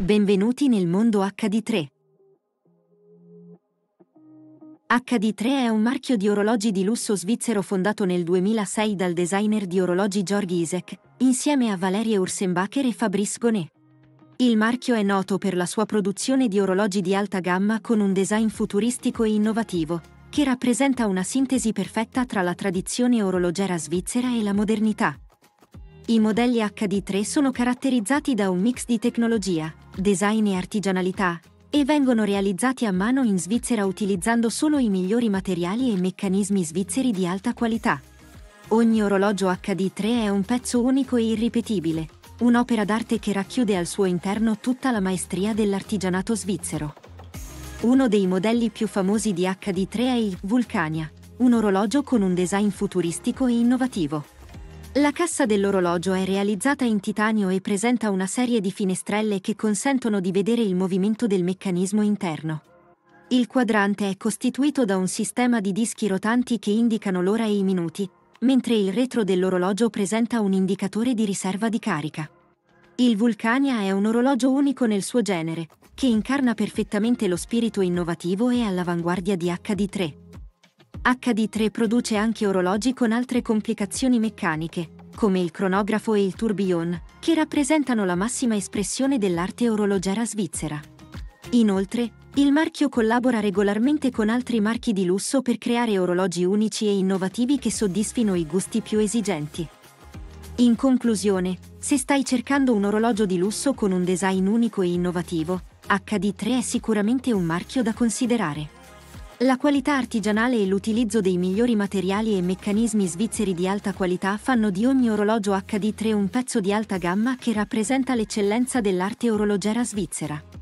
Benvenuti nel mondo HD3. HD3 è un marchio di orologi di lusso svizzero fondato nel 2006 dal designer di orologi Georg Isaac, insieme a Valerie Ursenbacher e Fabrice Gonet. Il marchio è noto per la sua produzione di orologi di alta gamma con un design futuristico e innovativo, che rappresenta una sintesi perfetta tra la tradizione orologera svizzera e la modernità. I modelli HD3 sono caratterizzati da un mix di tecnologia, design e artigianalità, e vengono realizzati a mano in Svizzera utilizzando solo i migliori materiali e meccanismi svizzeri di alta qualità. Ogni orologio HD3 è un pezzo unico e irripetibile, un'opera d'arte che racchiude al suo interno tutta la maestria dell'artigianato svizzero. Uno dei modelli più famosi di HD3 è il Vulcania, un orologio con un design futuristico e innovativo. La cassa dell'orologio è realizzata in titanio e presenta una serie di finestrelle che consentono di vedere il movimento del meccanismo interno. Il quadrante è costituito da un sistema di dischi rotanti che indicano l'ora e i minuti, mentre il retro dell'orologio presenta un indicatore di riserva di carica. Il Vulcania è un orologio unico nel suo genere, che incarna perfettamente lo spirito innovativo e all'avanguardia di HD3. HD3 produce anche orologi con altre complicazioni meccaniche, come il cronografo e il tourbillon, che rappresentano la massima espressione dell'arte orologera svizzera. Inoltre, il marchio collabora regolarmente con altri marchi di lusso per creare orologi unici e innovativi che soddisfino i gusti più esigenti. In conclusione, se stai cercando un orologio di lusso con un design unico e innovativo, HD3 è sicuramente un marchio da considerare. La qualità artigianale e l'utilizzo dei migliori materiali e meccanismi svizzeri di alta qualità fanno di ogni orologio HD3 un pezzo di alta gamma che rappresenta l'eccellenza dell'arte orologera svizzera.